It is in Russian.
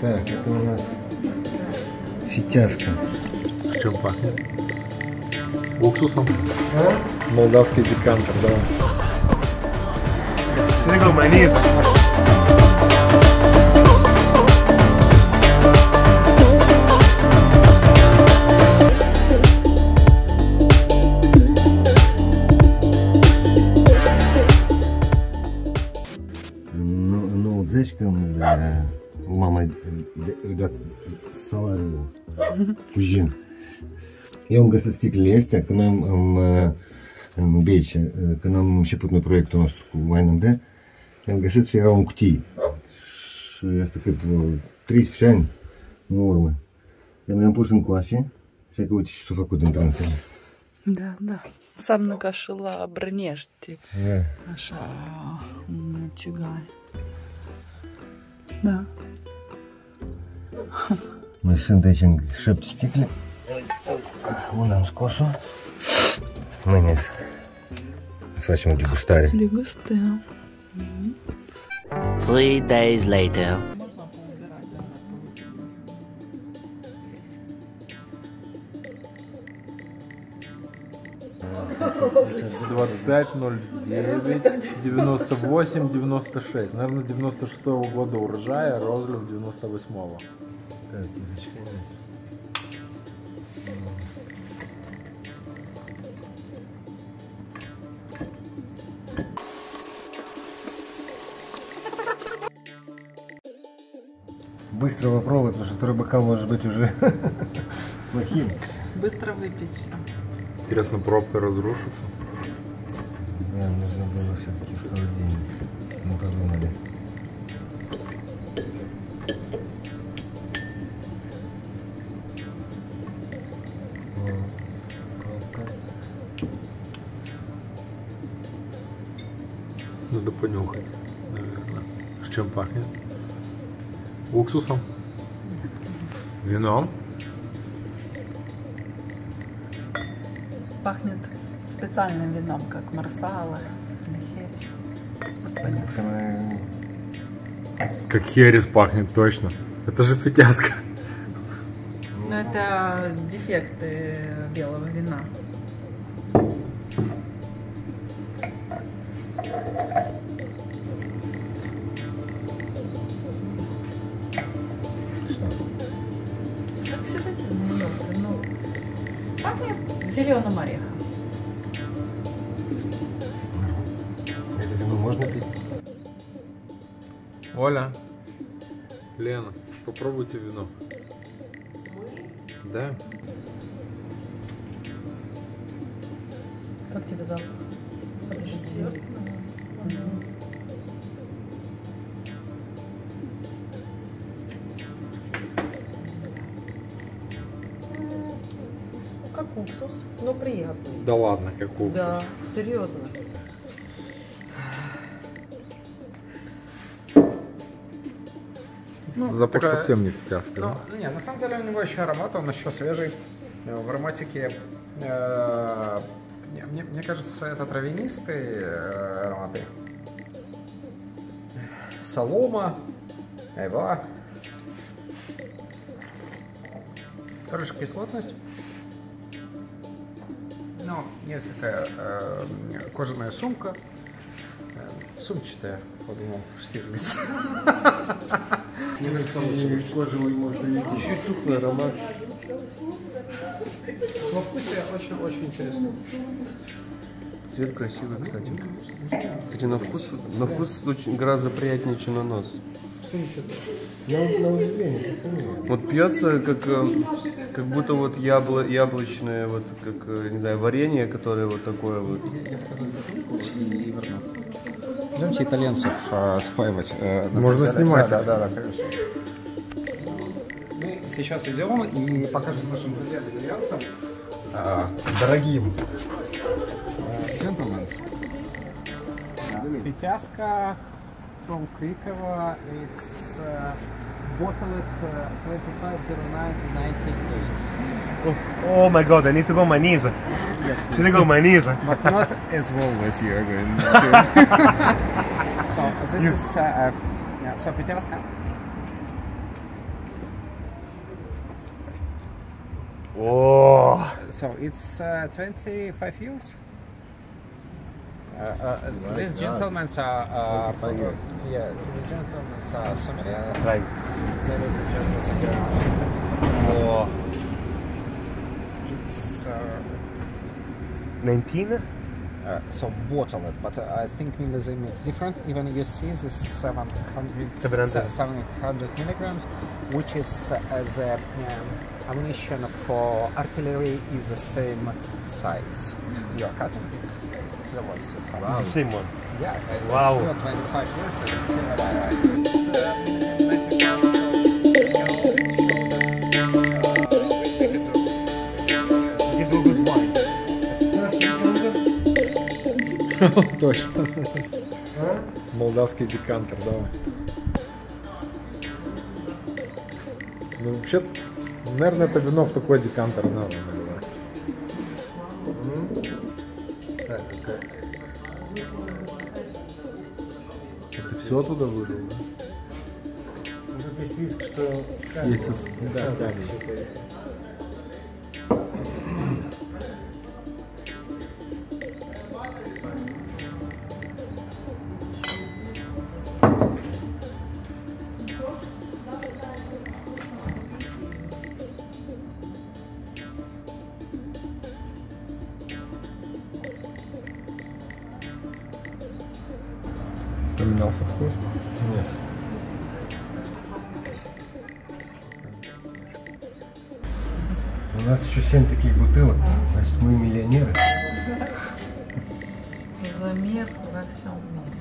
Так, это у нас фитяска. Чем пахнет? Уксусом. Молдавский декантер, да. Nego manisa. înțelegi că uh, mama îi dați salariul cu jin. Eu am găsit sticlele astea când am, am uh, în Beici, uh, când am început noi proiectul nostru cu YNMD, am găsit și erau în cutii. Și asta cât, 13 ani în urmă. Eu le-am pus în coașe și că uite ce s-a făcut din transele. Da, da. Înseamnă ca și la Brănești, da. așa, în cigani. Sticle. Una am scos-o. Mâine să, să facem o degustare. Дегустем. Three days later. Двадцать пять, ноль девять, девяносто восемь, девяносто шесть. Наверное, девяносто шестого года урожая, розлив девяносто восьмого. Так, язычком. Быстро попробовать, потому что второй бокал может быть уже плохим. Быстро выпить все. Интересно, пробка разрушится. Да, нужно было все-таки в холодильник. Мы подумали. Надо понюхать, наверное. С чем пахнет? Уксусом? Вином? Пахнет специальным вином, как марсала или херес. Как херес пахнет, точно. Это же фитяска. Но это дефекты белого вина. Зеленым орехом. Это вино можно пить? Оля, Лена, попробуйте вино. Да. Как тебе запах? Ну, как уксус, но приятный. Да ладно, как уксус. Да, серьезно. Запах такая- совсем не фитяска, Ну, да? не, на самом деле у него еще аромат, он еще свежий. Э, В ароматике, э, не, мне, мне кажется, это травянистые э, ароматы. Солома, айва. Хорошая кислотность. Ну, есть такая э, кожаная сумка. Э, сумчатая, подумал, Штирлиц. Мне кажется, кожевый можно видеть. Чуть тухлый аромат. Во вкусе очень-очень интересно. Цвет красивый, кстати. Кстати, на вкус, на вкус очень гораздо приятнее, чем на нос. На, на удивление, сохранил. Вот пьется как, э, как будто вот ябло, яблочное, вот как, э, не знаю, варенье, которое вот такое вот. Пойдемте итальянцев э, спаивать. э, Можно деле. снимать. Да, да, да, конечно. Мы сейчас идем и покажем нашим друзьям итальянцам. э, Дорогим. gentlemen. Vityaska from Krikova, it's uh, bottle at uh, 2509 oh, oh, my god, I need to go on my knees. Yes, please. Should I go on my knees? but not as well as you're going to. so, this you. is uh, uh yeah, so Vityaska. Oh. So it's uh, 25 years. Uh, uh, these gentlemen's are uh, for, yeah, these gentlemen's are sommelier. Right. There is a gentleman's here. О, It's uh, 19? uh, so bottle it, but uh, I think millésime is different. Even you see this 700, 700. 700 milligrams, which is uh, as a um, ammunition for artillery is the same size. You are cutting it's there was the size. Same one. Yeah, and Wow. it's still 25 years and it's still alive. It's, uh, 95, so, you know, it shows that, uh, we can do- You do good wine. Точно. Молдавский декантер, давай. Ну, вообще, наверное, это вино в такой декантер надо наливать. Так, это Это все туда вылил, да? тут есть риск, что Если с- да, сам Поменялся вкус? Нет. У нас еще 7 таких бутылок, значит мы миллионеры. За мир во всем мире.